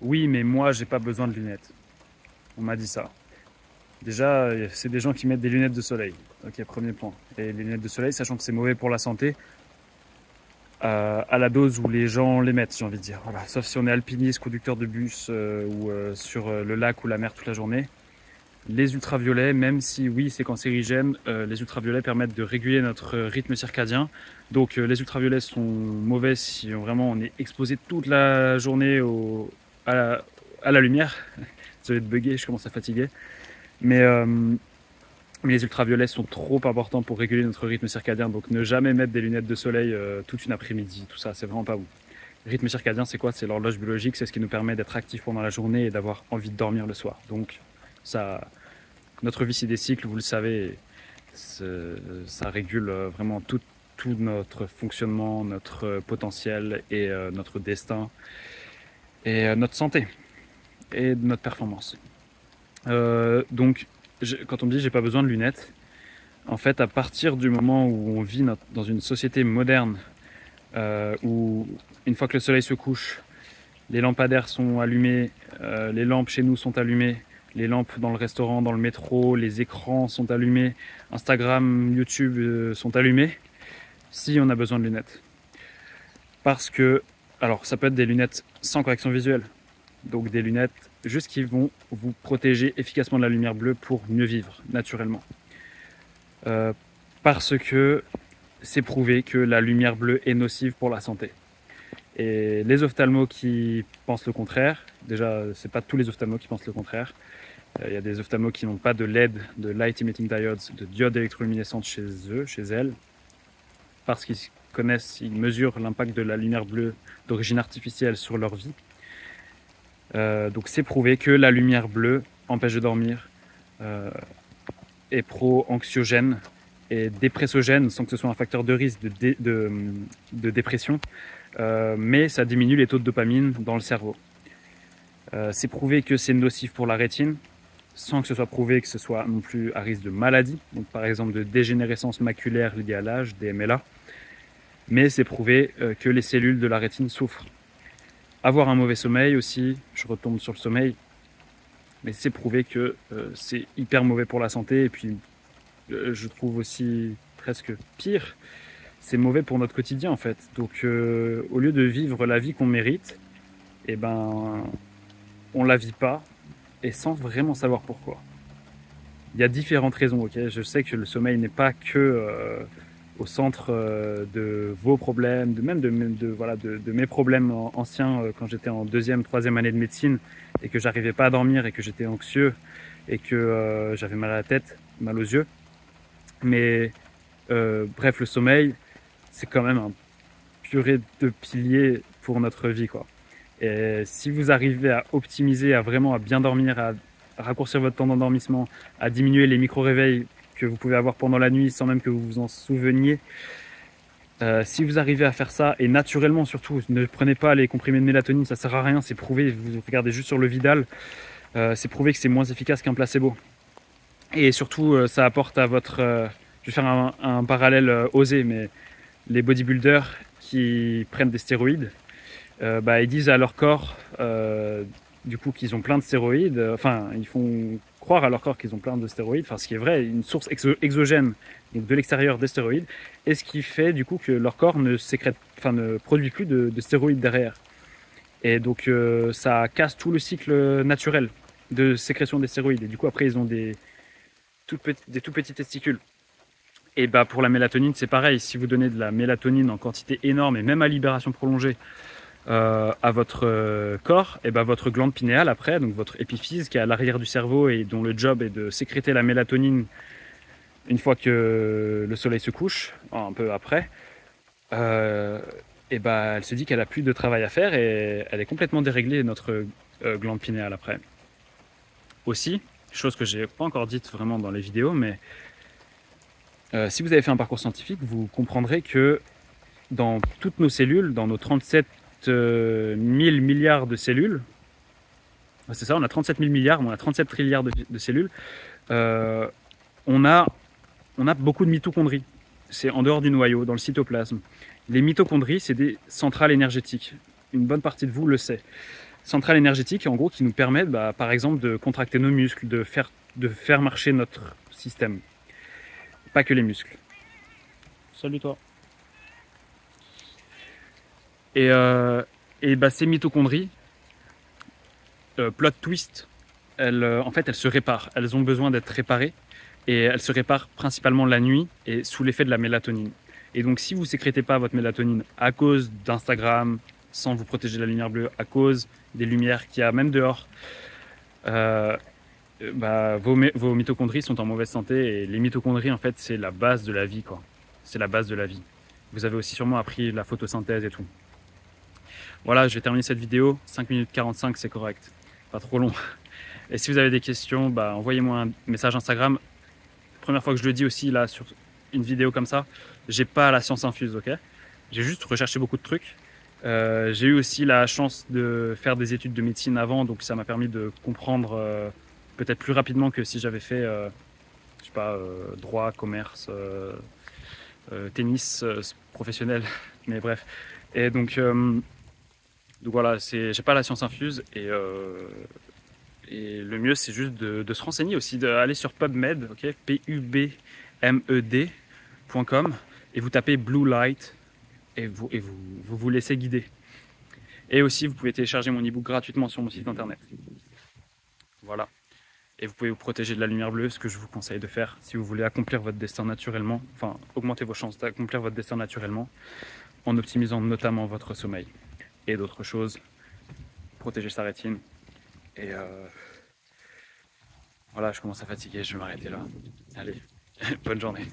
Oui, mais moi, j'ai pas besoin de lunettes. On m'a dit ça. Déjà, c'est des gens qui mettent des lunettes de soleil. Ok, premier point. Et les lunettes de soleil, sachant que c'est mauvais pour la santé, euh, à la dose où les gens les mettent, j'ai envie de dire. Voilà. Sauf si on est alpiniste, conducteur de bus euh, ou euh, sur le lac ou la mer toute la journée. Les ultraviolets, même si oui, c'est cancérigène, les ultraviolets permettent de réguler notre rythme circadien. Donc les ultraviolets sont mauvais si vraiment on est exposé toute la journée au, à, la, lumière. Désolé de bugger, je commence à fatiguer. Mais mais les ultraviolets sont trop importants pour réguler notre rythme circadien, donc ne jamais mettre des lunettes de soleil euh, toute une après-midi, tout ça, c'est vraiment pas bon. Rythme circadien, c'est quoi? C'est l'horloge biologique, c'est ce qui nous permet d'être actifs pendant la journée et d'avoir envie de dormir le soir. Donc, ça, notre vie, c'est des cycles, vous le savez, ça régule euh, vraiment tout, notre fonctionnement, notre potentiel et euh, notre destin et notre santé et notre performance. donc, quand on me dit j'ai pas besoin de lunettes, en fait, à partir du moment où on vit dans une société moderne, euh, où une fois que le soleil se couche, les lampadaires sont allumés, euh, les lampes chez nous sont allumées, les lampes dans le restaurant, dans le métro, les écrans sont allumés, Instagram, YouTube euh, sont allumés, si on a besoin de lunettes. Parce que, alors ça peut être des lunettes sans correction visuelle, donc des lunettes juste qui vont vous protéger efficacement de la lumière bleue pour mieux vivre naturellement. Euh, parce que c'est prouvé que la lumière bleue est nocive pour la santé. Et les ophtalmos qui pensent le contraire, déjà c'est pas tous les ophtalmos qui pensent le contraire. Euh, il y a des ophtalmos qui n'ont pas de LED, de light emitting diodes, de diodes électroluminescentes chez eux, chez elles, parce qu'ils ils mesurent l'impact de la lumière bleue d'origine artificielle sur leur vie. Euh, donc c'est prouvé que la lumière bleue empêche de dormir, euh, est pro-anxiogène et dépressogène sans que ce soit un facteur de risque de, dépression, euh, mais ça diminue les taux de dopamine dans le cerveau. c'est prouvé que c'est nocif pour la rétine, sans que ce soit prouvé que ce soit non plus à risque de maladie, donc par exemple de dégénérescence maculaire liée à l'âge, DMLA, mais c'est prouvé que les cellules de la rétine souffrent avoir un mauvais sommeil aussi, je retombe sur le sommeil, mais c'est prouvé que euh, c'est hyper mauvais pour la santé et puis euh, je trouve aussi presque pire, c'est mauvais pour notre quotidien en fait. Donc euh, au lieu de vivre la vie qu'on mérite, eh ben on la vit pas et sans vraiment savoir pourquoi. Il y a différentes raisons, ok? Je sais que le sommeil n'est pas que au centre euh, de vos problèmes, de même de, de voilà, de, mes problèmes anciens euh, quand j'étais en deuxième, troisième année de médecine et que j'arrivais pas à dormir et que j'étais anxieux et que euh, j'avais mal à la tête, mal aux yeux. Mais bref, le sommeil, c'est quand même un purée de piliers pour notre vie, quoi. Et si vous arrivez à optimiser, à vraiment à bien dormir, à raccourcir votre temps d'endormissement, à diminuer les micro-réveils que vous pouvez avoir pendant la nuit sans même que vous vous en souveniez. Euh, si vous arrivez à faire ça, et naturellement surtout, ne prenez pas les comprimés de mélatonine, ça sert à rien, c'est prouvé, vous regardez juste sur le Vidal, euh, c'est prouvé que c'est moins efficace qu'un placebo. Et surtout, euh, ça apporte à votre... je vais faire un, parallèle osé, mais les bodybuilders qui prennent des stéroïdes, bah, ils disent à leur corps, du coup, qu'ils ont plein de stéroïdes, enfin, ils font croire à leur corps qu'ils ont plein de stéroïdes, enfin ce qui est vrai, une source exogène de l'extérieur des stéroïdes, et ce qui fait du coup que leur corps ne sécrète, enfin ne produit plus de, stéroïdes derrière. Et donc euh, ça casse tout le cycle naturel de sécrétion des stéroïdes. Et du coup après ils ont des tout petits, des tout petits testicules. Et bah pour la mélatonine c'est pareil, si vous donnez de la mélatonine en quantité énorme et même à libération prolongée, euh, à votre euh, corps, et ben votre glande pinéale après, donc votre épiphyse qui est à l'arrière du cerveau et dont le job est de sécréter la mélatonine une fois que le soleil se couche, un peu après, euh, et ben elle se dit qu'elle a plus de travail à faire et elle est complètement déréglée notre glande pinéale après. Aussi, chose que j'ai pas encore dite vraiment dans les vidéos, mais si vous avez fait un parcours scientifique, vous comprendrez que dans toutes nos cellules, dans nos 37 1000 euh, milliards de cellules. C'est ça, on a 37 000 milliards, on a 37 trilliards de, cellules. Euh, on, a, on a beaucoup de mitochondries. C'est en dehors du noyau, dans le cytoplasme. Les mitochondries, c'est des centrales énergétiques. Une bonne partie de vous le sait. centrale énergétique en gros qui nous permettent bah, par exemple de contracter nos muscles, de faire, de faire marcher notre système. Pas que les muscles. Salut toi. Et, euh, et bah, ces mitochondries, euh, plot twist, elles, euh, en fait elles se réparent. Elles ont besoin d'être réparées et elles se réparent principalement la nuit et sous l'effet de la mélatonine. Et donc si vous sécrétez pas votre mélatonine à cause d'Instagram, sans vous protéger de la lumière bleue, à cause des lumières qu'il y a même dehors, euh, bah, vos, vos, mitochondries sont en mauvaise santé et les mitochondries en fait c'est la base de la vie. C'est la base de la vie. Vous avez aussi sûrement appris la photosynthèse et tout. Voilà, je vais terminer cette vidéo. 5 minutes 45, c'est correct. Pas trop long. Et si vous avez des questions, bah, envoyez-moi un message Instagram. Première fois que je le dis aussi là sur une vidéo comme ça, j'ai pas la science infuse, ok? J'ai juste recherché beaucoup de trucs. Euh, j'ai eu aussi la chance de faire des études de médecine avant, donc ça m'a permis de comprendre euh, peut-être plus rapidement que si j'avais fait, euh, je sais pas, euh, droit, commerce, tennis professionnel, mais bref. Et donc, donc voilà, j'ai pas la science infuse et et le mieux, c'est juste de, se renseigner aussi, d'aller sur PubMed, ok, P-U-B-M-E-D.com, et vous tapez Blue Light et vous, vous, vous vous laissez guider. Et aussi, vous pouvez télécharger mon ebook gratuitement sur mon site internet. Voilà. Et vous pouvez vous protéger de la lumière bleue, ce que je vous conseille de faire si vous voulez accomplir votre destin naturellement, enfin augmenter vos chances d'accomplir votre destin naturellement, en optimisant notamment votre sommeil et d'autres choses. Protéger sa rétine, et euh, voilà, je commence à fatiguer, je vais m'arrêter là. Allez, bonne journée.